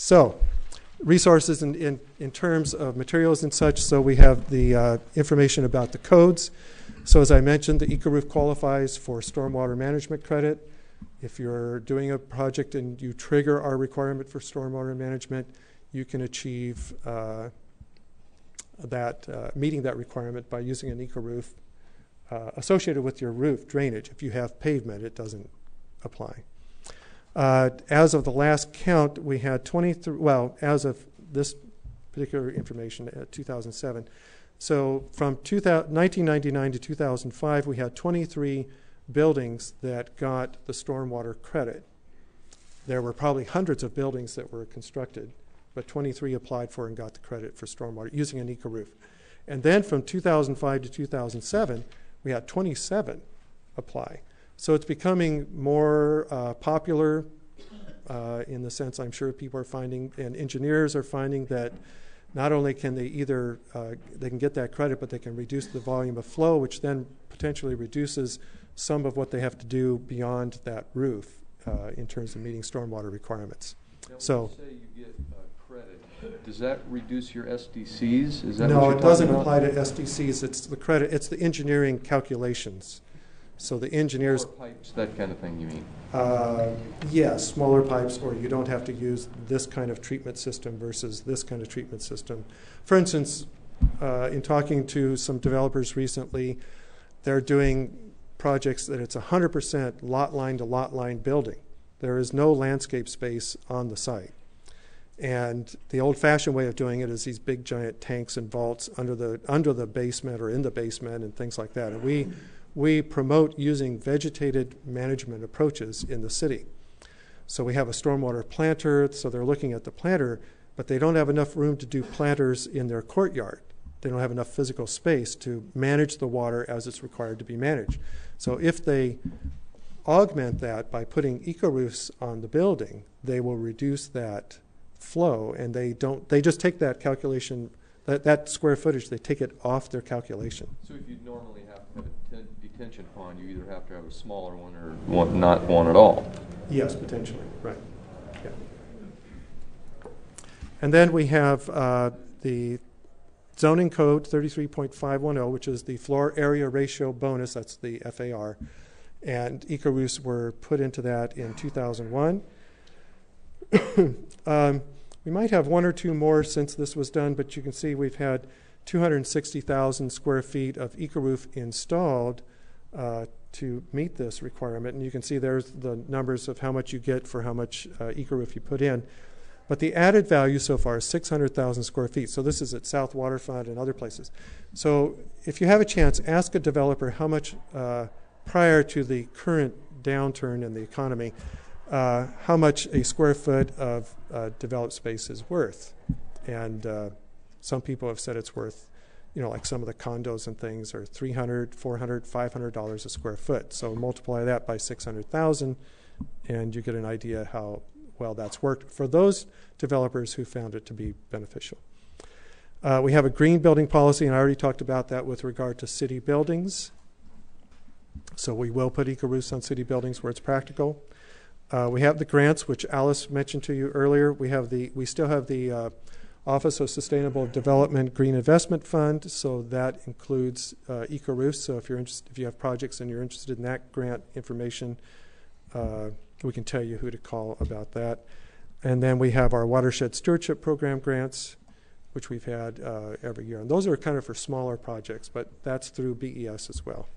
So, resources in, in, in terms of materials and such. So, we have the uh, information about the codes. So, as I mentioned, the EcoRoof qualifies for stormwater management credit. If you're doing a project and you trigger our requirement for stormwater management, you can achieve uh, that, uh, meeting that requirement by using an EcoRoof uh, associated with your roof drainage. If you have pavement, it doesn't apply. Uh, as of the last count, we had 23, well, as of this particular information, uh, 2007. So from 2000, 1999 to 2005, we had 23 buildings that got the stormwater credit. There were probably hundreds of buildings that were constructed, but 23 applied for and got the credit for stormwater using an eco roof. And then from 2005 to 2007, we had 27 apply. So it's becoming more uh, popular uh, in the sense I'm sure people are finding, and engineers are finding that not only can they either uh, they can get that credit, but they can reduce the volume of flow, which then potentially reduces some of what they have to do beyond that roof uh, in terms of meeting stormwater requirements. Now, So- you say you get uh, does that reduce your SDCs? Is that no, it doesn't talking apply to SDCs. It's the credit. It's the engineering calculations. So the engineers Or pipes, that kind of thing, you mean? Uh, Yes, smaller pipes, or you don't have to use this kind of treatment system versus this kind of treatment system. For instance, uh, in talking to some developers recently, they're doing projects that it's 100% lot line to lot line building. There is no landscape space on the site. And the old-fashioned way of doing it is these big giant tanks and vaults under the under the basement or in the basement and things like that. And we we promote using vegetated management approaches in the city. So we have a stormwater planter, so they're looking at the planter, but they don't have enough room to do planters in their courtyard. They don't have enough physical space to manage the water as it's required to be managed. So if they augment that by putting eco roofs on the building, they will reduce that flow and they don't they just take that calculation that, that square footage, they take it off their calculation. So if you normally you either have to have a smaller one or one, not one at all. Yes, potentially, right. Yeah. And then we have uh, the zoning code 33.510, which is the floor area ratio bonus, that's the FAR. And eco roofs were put into that in 2001. um, we might have one or two more since this was done, but you can see we've had 260,000 square feet of eco roof installed uh, to meet this requirement. And you can see there's the numbers of how much you get for how much uh, eco roof you put in. But the added value so far is 600,000 square feet. So this is at South Waterfront and other places. So if you have a chance, ask a developer how much uh, prior to the current downturn in the economy, uh, how much a square foot of uh, developed space is worth. And uh, some people have said it's worth, you know, like some of the condos and things are 300, 400, 500 dollars a square foot. So multiply that by 600,000 and you get an idea how well that's worked for those developers who found it to be beneficial. Uh, we have a green building policy, and I already talked about that with regard to city buildings. So we will put eco roofs on city buildings where it's practical. Uh, we have the grants, which Alice mentioned to you earlier. We have the we still have the uh, Office of Sustainable Development Green Investment Fund, so that includes uh, eco roofs. So if you're interested, if you have projects and you're interested in that grant information, uh, we can tell you who to call about that. And then we have our Watershed Stewardship Program grants, which we've had uh, every year. And those are kind of for smaller projects, but that's through BES as well.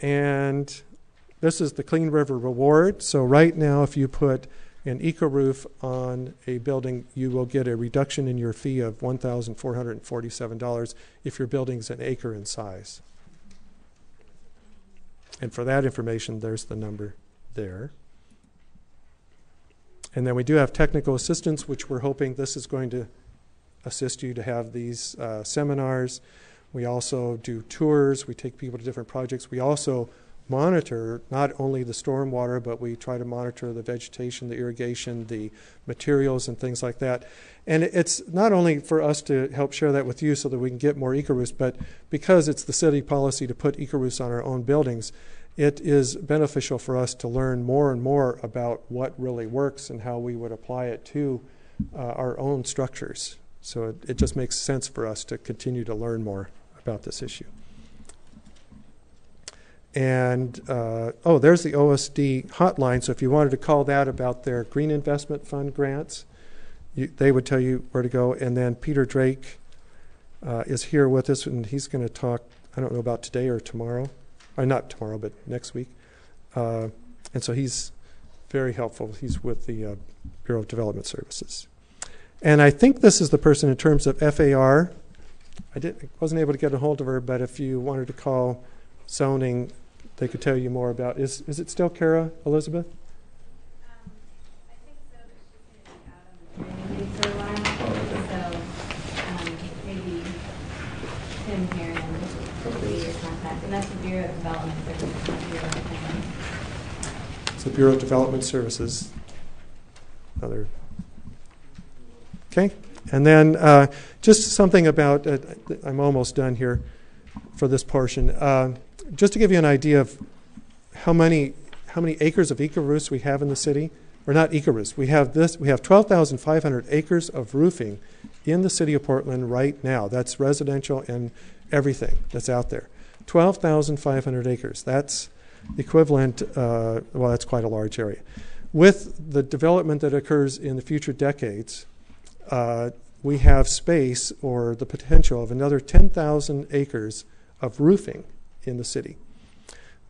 And this is the Clean River Reward. So right now, if you put an eco roof on a building, you will get a reduction in your fee of $1,447 if your building's an acre in size. And for that information, there's the number there. And then we do have technical assistance, which we're hoping this is going to assist you to have these uh, seminars. We also do tours. We take people to different projects. We also monitor not only the stormwater, but we try to monitor the vegetation, the irrigation, the materials, and things like that. And it's not only for us to help share that with you so that we can get more roofs, but because it's the city policy to put roofs on our own buildings, it is beneficial for us to learn more and more about what really works and how we would apply it to uh, our own structures. So it, it just makes sense for us to continue to learn more about this issue. And uh, oh, there's the OSD hotline. So if you wanted to call that about their Green Investment Fund grants, you, they would tell you where to go. And then Peter Drake uh, is here with us, and he's going to talk. I don't know about today or tomorrow, or not tomorrow, but next week. Uh, and so he's very helpful. He's with the uh, Bureau of Development Services. And I think this is the person in terms of FAR. I didn't, wasn't able to get a hold of her, but if you wanted to call zoning, they could tell you more about. Is is it still Kara Elizabeth? Um, I think so, but she's gonna be out on maternity leave for a while. So, um, maybe Tim here and be your contact, and that's the Bureau of Development Services, not Bureau of Planning. It's the Bureau of Development Services. Another. Okay, and then uh, just something about. Uh, I'm almost done here for this portion. Uh, just to give you an idea of how many how many acres of eco roofs we have in the city, or not eco roofs. We have this. We have 12,500 acres of roofing in the city of Portland right now. That's residential and everything that's out there. 12,500 acres. That's equivalent. Uh, well, that's quite a large area. With the development that occurs in the future decades, uh, we have space or the potential of another 10,000 acres of roofing in the city.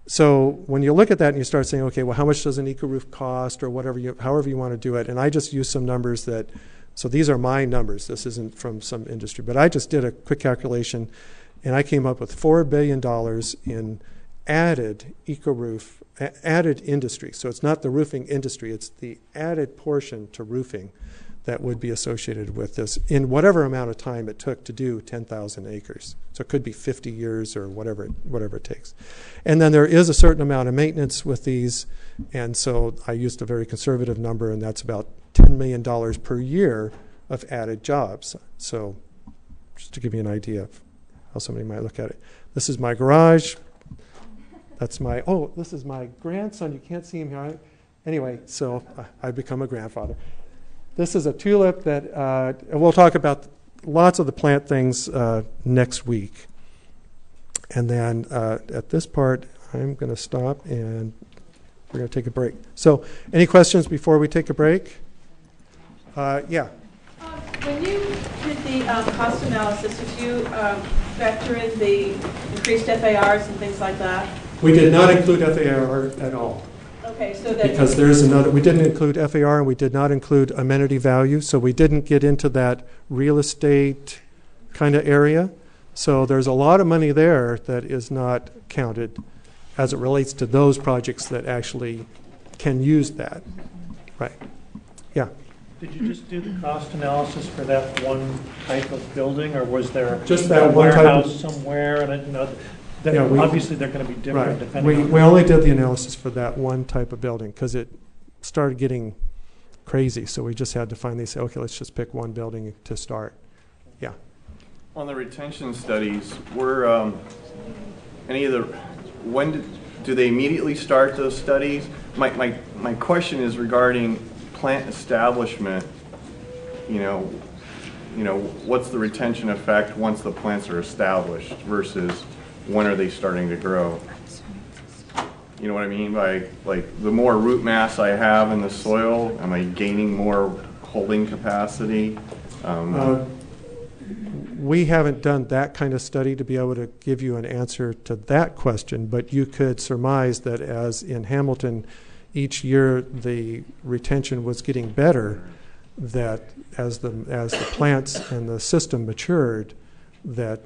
So when you look at that and you start saying, okay, well, how much does an eco roof cost, or whatever you, however you want to do it, and I just use some numbers that, so these are my numbers. This isn't from some industry, but I just did a quick calculation, and I came up with four billion dollars in added eco roof, added industry. So it's not the roofing industry; it's the added portion to roofing that would be associated with this in whatever amount of time it took to do 10,000 acres. So it could be 50 years or whatever it, whatever it takes. And then there is a certain amount of maintenance with these, and so I used a very conservative number, and that's about $10 million per year of added jobs. So just to give you an idea of how somebody might look at it. This is my garage. That's my, oh, this is my grandson. You can't see him here. Anyway, so I- I've become a grandfather. This is a tulip that, uh, and we'll talk about lots of the plant things uh, next week. And then uh, at this part, I'm going to stop and we're going to take a break. So, any questions before we take a break? Uh, yeah. Um, When you did the um, cost analysis, did you um, factor in the increased FARs and things like that? We did not include FAR at all. Okay, so that. Because there's another, we didn't include FAR and we did not include amenity value, so we didn't get into that real estate kind of area. So there's a lot of money there that is not counted as it relates to those projects that actually can use that. Right. Yeah. Did you just do the cost analysis for that one type of building, or was there Just that a one type of- warehouse somewhere? And, I- you know, that- Yeah, we- obviously, they're going to be different Right. depending We, on. we only did the analysis for that one type of building because it started getting crazy. So we just had to finally say, okay, let's just pick one building to start. Yeah. On the retention studies, were, um, any of the, when, did- do they immediately start those studies? My, my, my question is regarding plant establishment, you know, you know, what's the retention effect once the plants are established versus when are they starting to grow? You know what I mean by, like, the more root mass I have in the soil, am I gaining more holding capacity? Um, Uh, We haven't done that kind of study to be able to give you an answer to that question, but you could surmise that as in Hamilton, each year the retention was getting better, that as the, as the plants and the system matured, that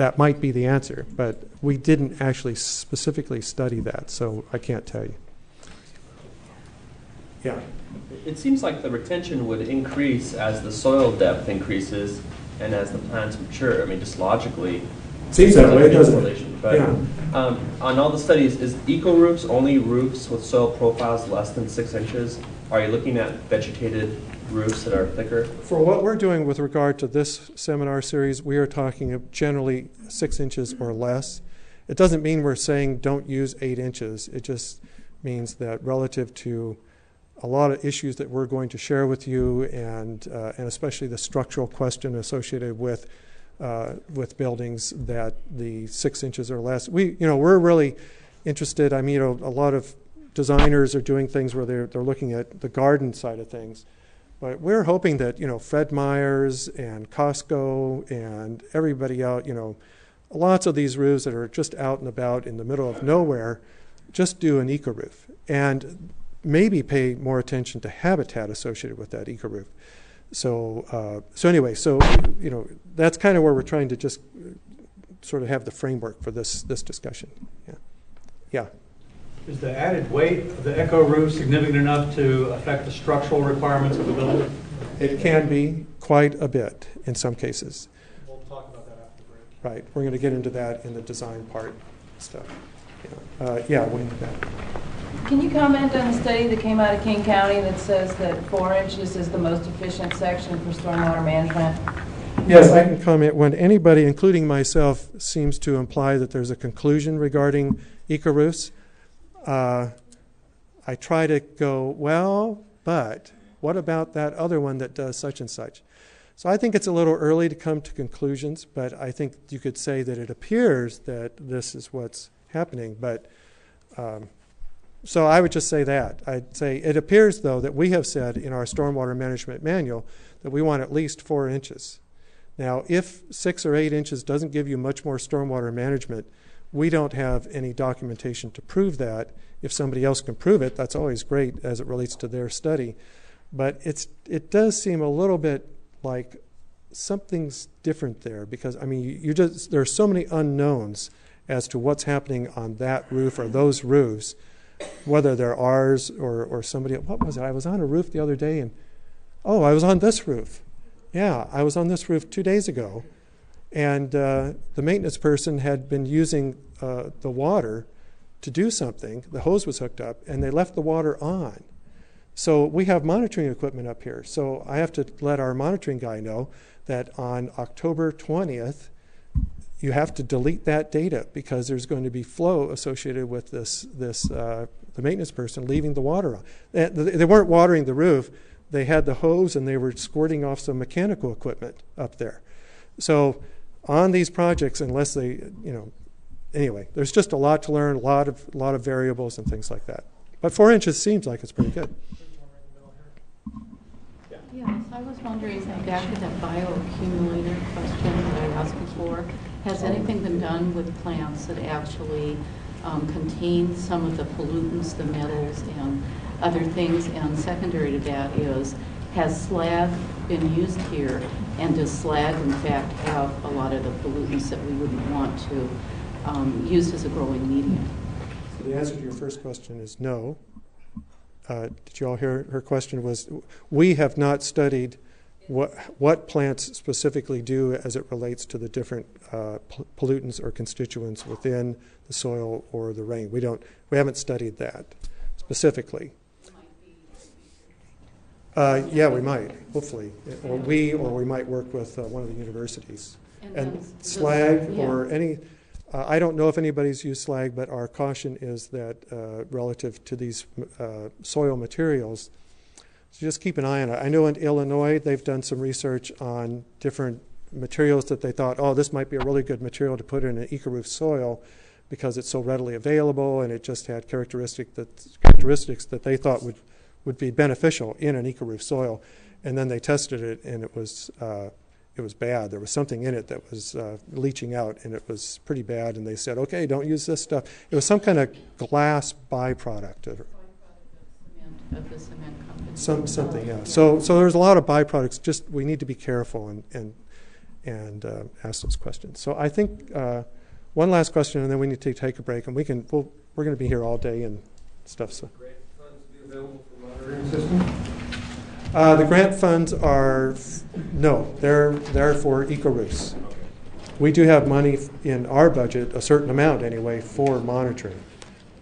that might be the answer. But we didn't actually specifically study that, so I can't tell you. Yeah. It seems like the retention would increase as the soil depth increases and as the plants mature. I mean, just logically. Seems that way, doesn't it? But Yeah. um, on all the studies, is eco roofs only roofs with soil profiles less than six inches? Are you looking at vegetated roofs that are thicker? For what we're doing with regard to this seminar series, we are talking of generally six inches or less. It doesn't mean we're saying don't use eight inches. It just means that relative to a lot of issues that we're going to share with you, and uh, and especially the structural question associated with uh, with buildings, that the six inches or less. We, you know, we're really interested. I mean, you know, a lot of designers are doing things where they're they're looking at the garden side of things. But we're hoping that you know Fred Meyers and Costco and everybody out, you know, lots of these roofs that are just out and about in the middle of nowhere, just do an eco roof and maybe pay more attention to habitat associated with that eco roof. So uh, so anyway, so you know that's kind of where we're trying to just sort of have the framework for this this discussion. Yeah, yeah. Is the added weight of the eco roof significant enough to affect the structural requirements of the building? It can be quite a bit in some cases. We'll talk about that after the break. Right. We're going to get into that in the design part stuff. Yeah, uh, yeah Wayne, that. Can you comment on the study that came out of King County that says that four inches is the most efficient section for stormwater management? Yes, I can comment. When anybody, including myself, seems to imply that there's a conclusion regarding eco roofs, uh, I try to go, well, but what about that other one that does such and such? So I think it's a little early to come to conclusions, but I think you could say that it appears that this is what's happening. But um, so I would just say that. I'd say it appears, though, that we have said in our stormwater management manual that we want at least four inches. Now, if six or eight inches doesn't give you much more stormwater management, we don't have any documentation to prove that. If somebody else can prove it, that's always great as it relates to their study. But it's it does seem a little bit like something's different there because I mean you, just there are so many unknowns as to what's happening on that roof or those roofs, whether they're ours or or somebody. What was it? I was on a roof the other day and oh, I was on this roof. Yeah, I was on this roof two days ago and uh, the maintenance person had been using uh, the water to do something. The hose was hooked up, and they left the water on. So we have monitoring equipment up here. So I have to let our monitoring guy know that on October 20th, you have to delete that data because there's going to be flow associated with this this uh, the maintenance person leaving the water on. They weren't watering the roof; they had the hose and they were squirting off some mechanical equipment up there. So on these projects unless they, you know, anyway, there's just a lot to learn, a lot of, lot of variables and things like that. But four inches seems like it's pretty good. Yes, I was wondering, back to that bioaccumulator question that I asked before, has anything been done with plants that actually um, contain some of the pollutants, the metals and other things? And secondary to that is, has slag been used here? And does slag, in fact, have a lot of the pollutants that we wouldn't want to um, use as a growing medium? So the answer to your first question is no. Uh, did you all hear her question was we have not studied what what plants specifically do as it relates to the different uh, pollutants or constituents within the soil or the rain. We don't we haven't studied that specifically. Uh, yeah, we might, hopefully. Or we, or we might work with uh, one of the universities. And those- slag yeah. or any, uh, I don't know if anybody's used slag, but our caution is that uh, relative to these uh, soil materials, so just keep an eye on it. I know in Illinois, they've done some research on different materials that they thought, oh, this might be a really good material to put in an eco-roof soil because it's so readily available and it just had characteristic that, characteristics that they thought would would be beneficial in an eco-roof soil. And then they tested it, and it was uh, it was bad. There was something in it that was uh, leaching out, and it was pretty bad. And they said, okay, don't use this stuff. It was some kind of glass byproduct. Of, Of the cement company? some something, yeah. So so there's a lot of byproducts. Just we need to be careful and and and uh, ask those questions. So I think uh, one last question, and then we need to take a break, and we can we'll, we're going to be here all day and stuff. So. Monitoring system? Uh, the grant funds are, no, they're, they're for eco-roofs. We do have money in our budget, a certain amount anyway, for monitoring.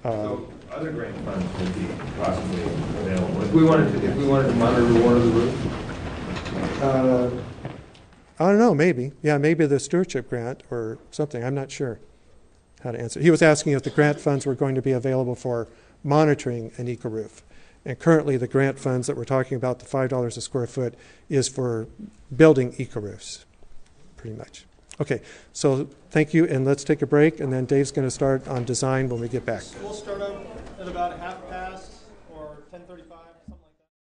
Uh, So other grant funds would be possibly available. If we wanted to, if we wanted to monitor one of the roofs? uh, I don't know, maybe. Yeah, maybe the stewardship grant or something, I'm not sure. how to answer. He was asking if the grant funds were going to be available for monitoring an eco-roof. And currently, the grant funds that we're talking about, the $5 a square foot, is for building eco-roofs, pretty much. Okay, so thank you, and let's take a break, and then Dave's going to start on design when we get back. We'll start at about half past or 10:35.